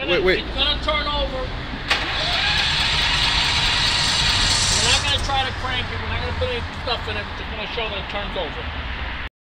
gonna, Wait, wait. It's gonna turn over. We're not gonna try to crank it. We're not gonna put any stuff in it. We're just gonna show that it turns over.